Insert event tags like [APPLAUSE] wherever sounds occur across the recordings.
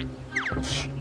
シュッ。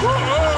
Uhul!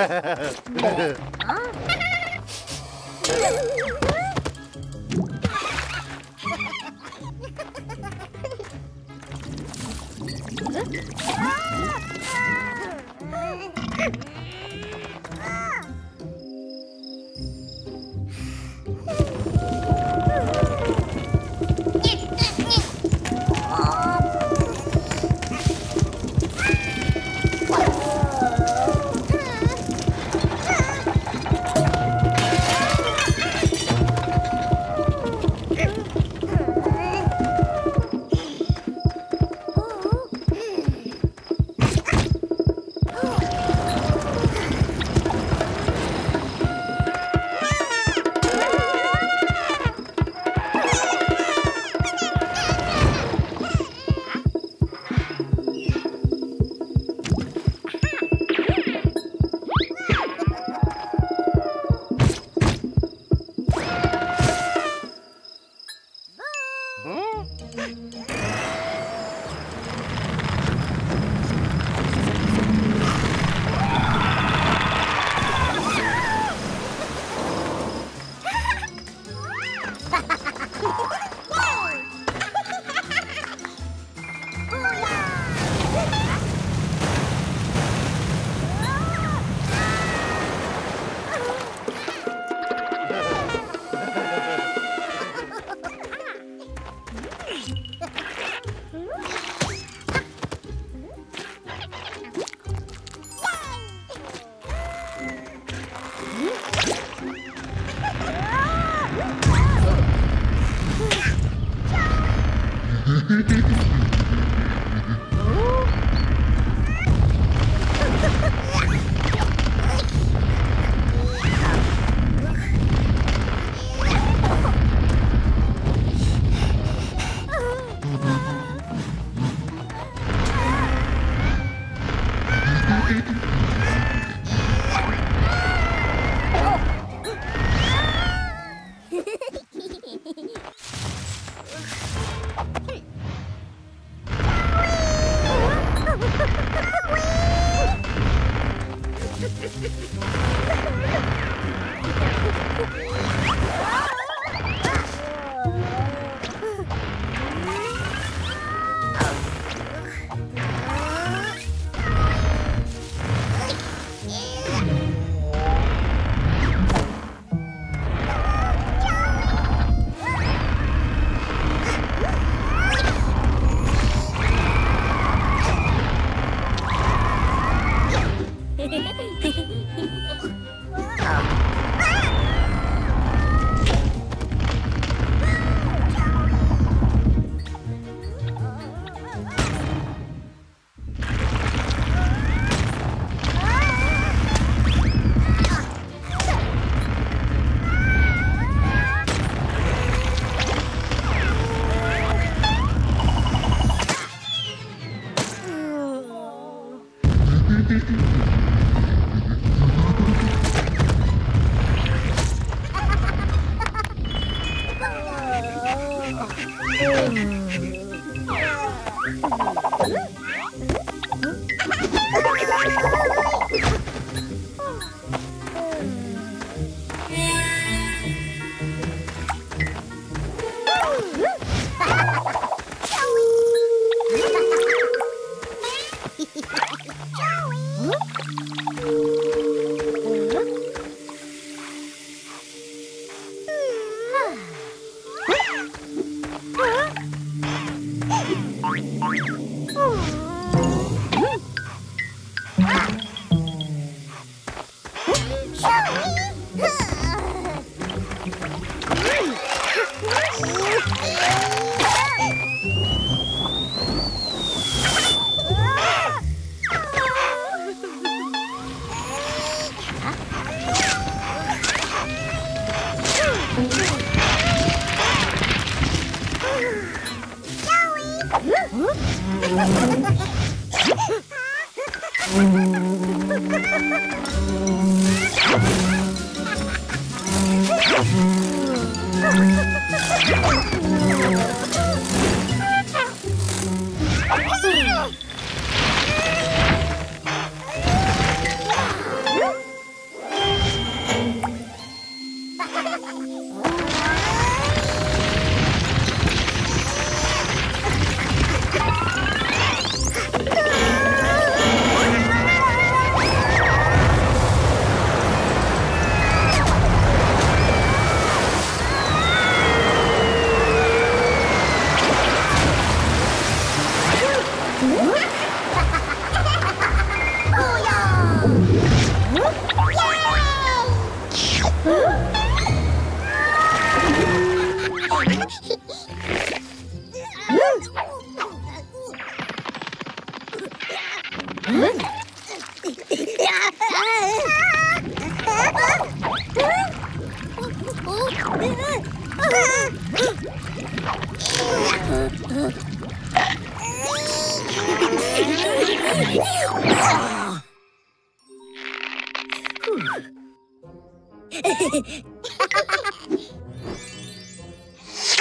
Yeah.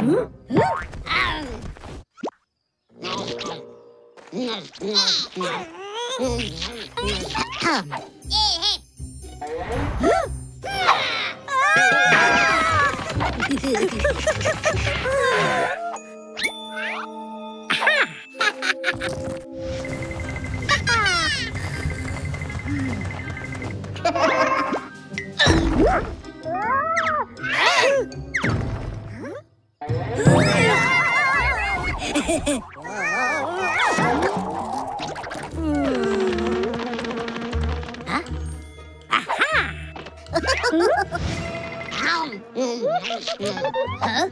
Huh? [LAUGHS] huh?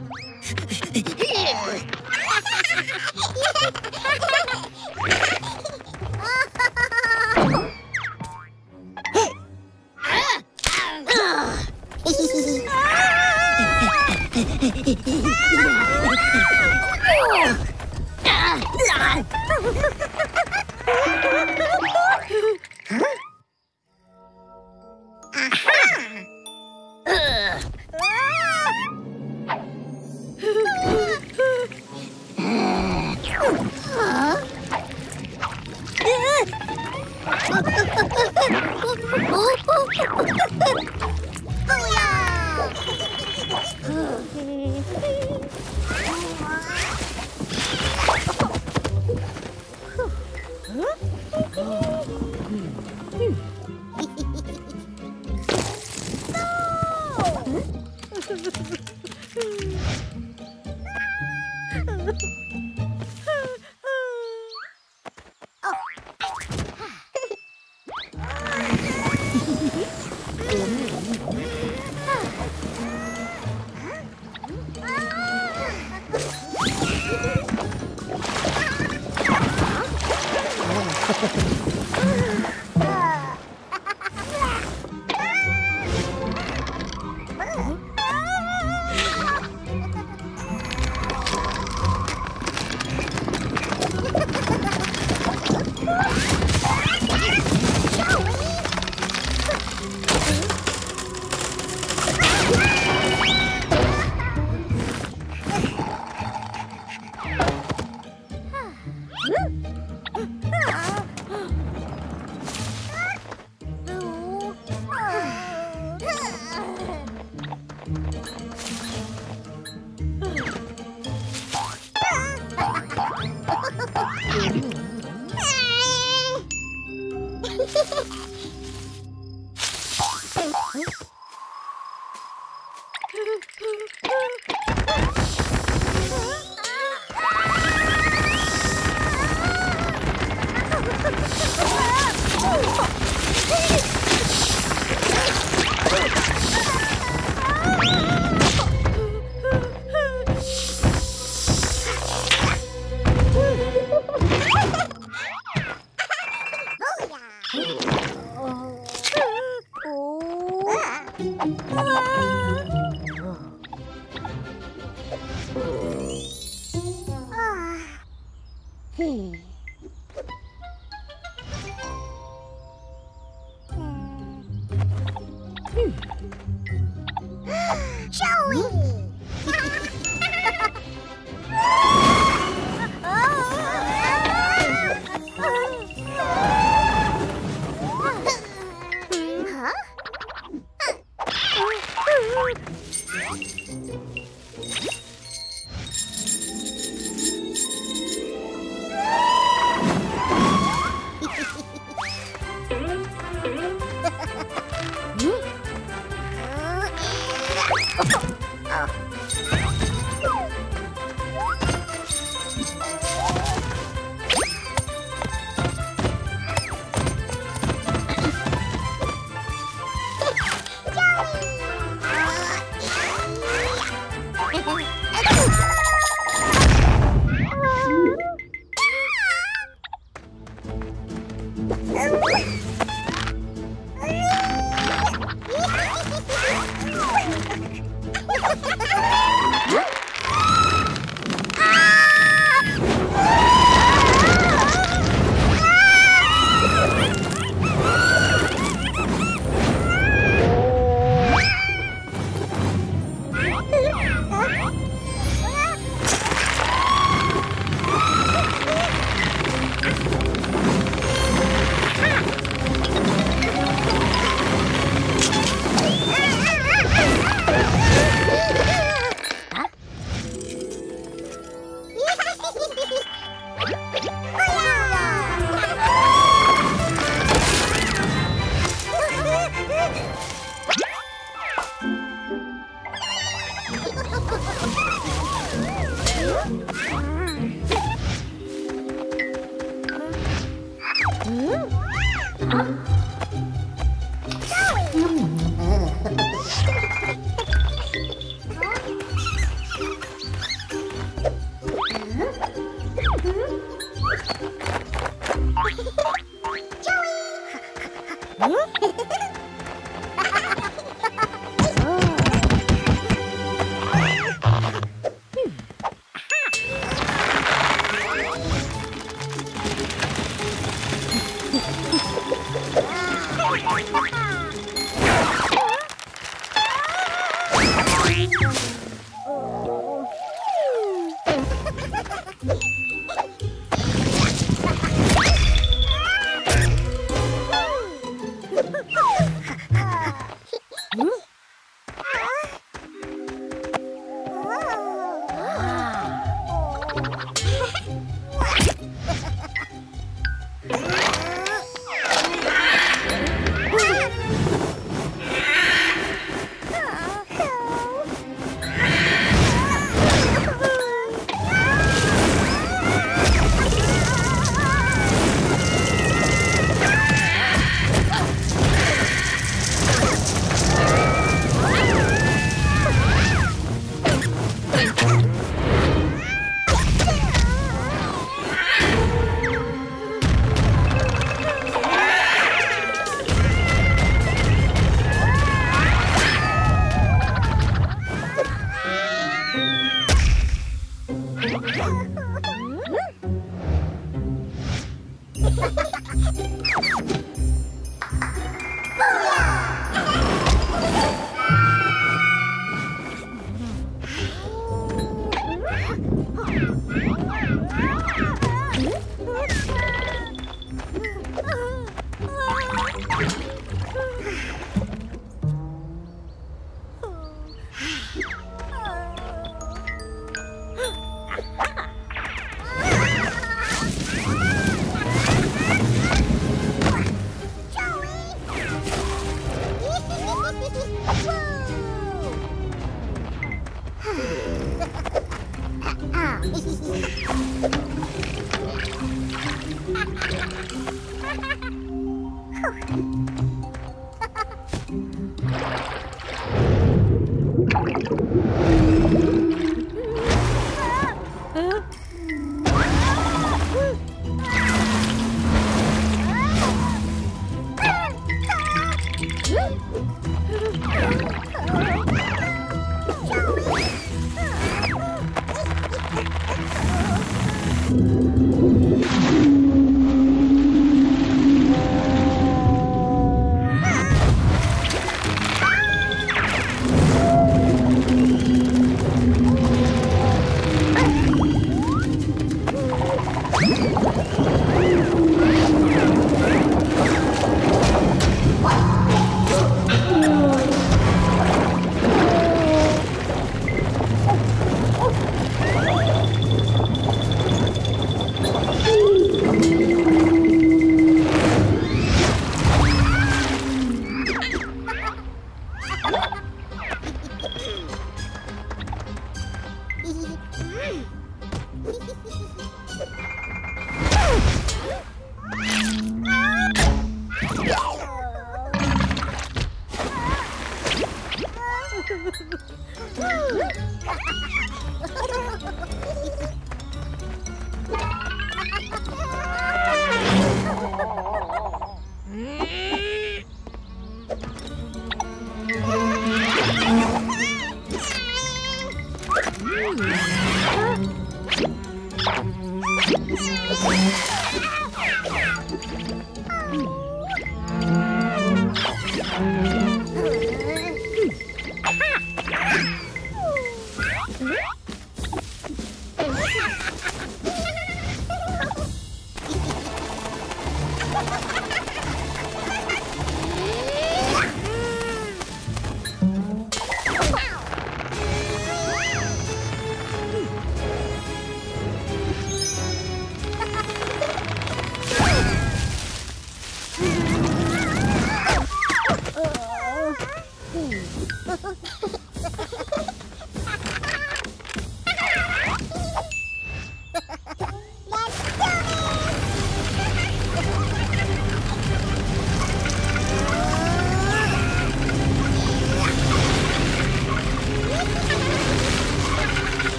ん？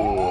Go,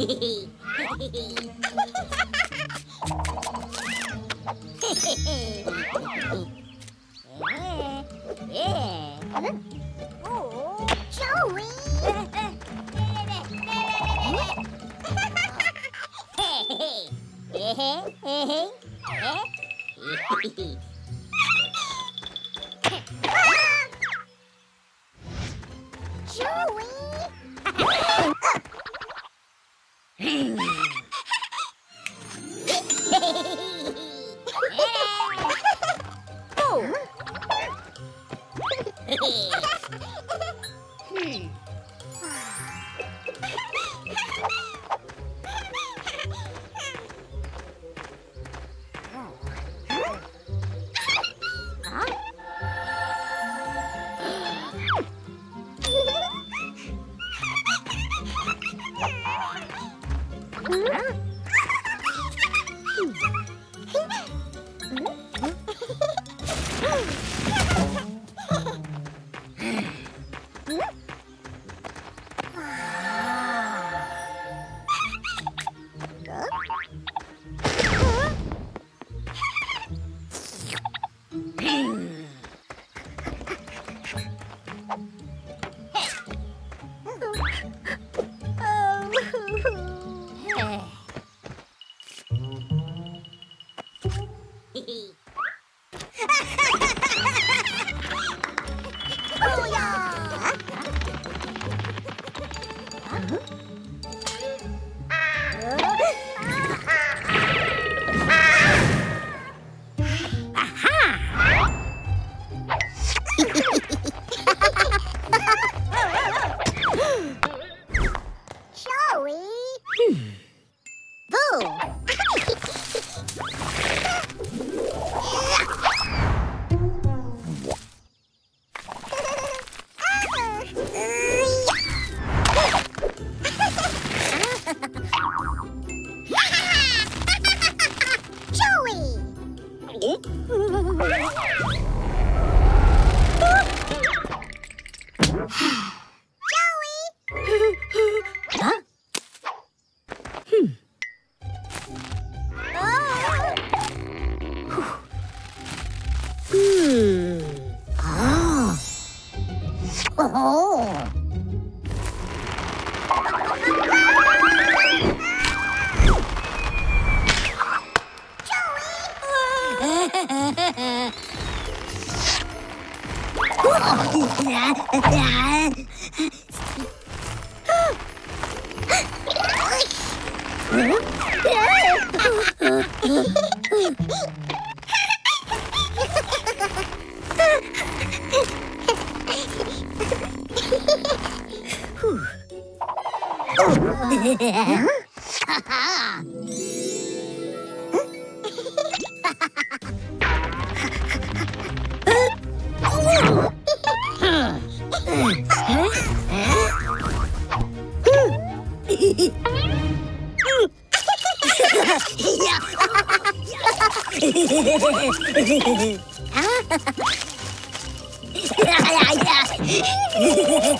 hehehehe [LAUGHS]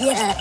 Yeah.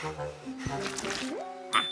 Aha!